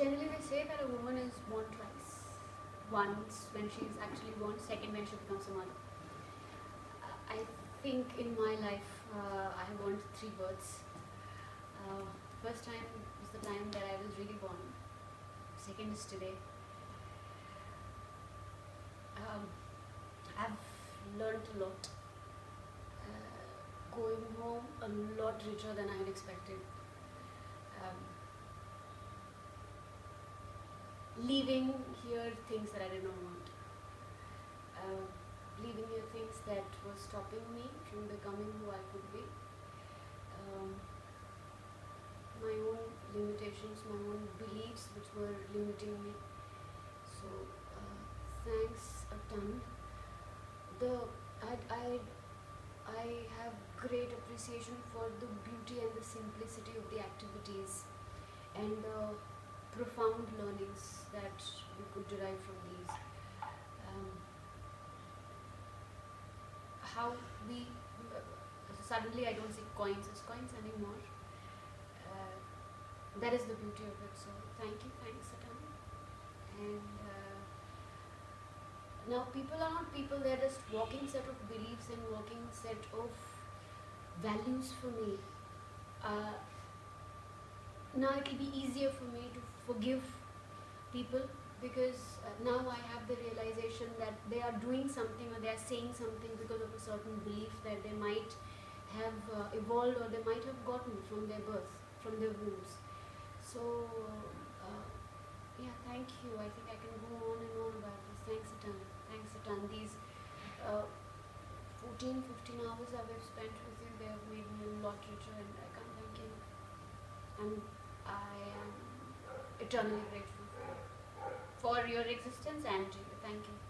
generally they say that a woman is born twice. Once when she's actually born, second when she becomes a mother. I think in my life uh, I have born three births. Uh, first time was the time that I was really born. Second is today. Um, I've learned a lot. Uh, going home a lot richer than I had expected. Um, leaving here things that I did not want. Uh, leaving here things that were stopping me from becoming who I could be. Um, my own limitations, my own beliefs which were limiting me. So uh, thanks a ton. The I, I I have great appreciation for the beauty and the simplicity of the activities and the profound learnings that we could derive from these. Um, how we uh, suddenly I don't see coins as coins anymore. Uh, that is the beauty of it. So thank you, thanks Satan. And uh, now people are not people; they're just walking set of beliefs and walking set of values for me. Uh, now it will be easier for me to forgive people because uh, now I have the realization that they are doing something or they are saying something because of a certain belief that they might have uh, evolved or they might have gotten from their birth, from their wombs. So, uh, yeah, thank you. I think I can go on and on about this. Thanks a ton. Thanks a ton. These uh, 14, 15 hours that we've spent with you, they have made me a lot richer and I can't thank you. I am eternally grateful for, your existence and. Thank you.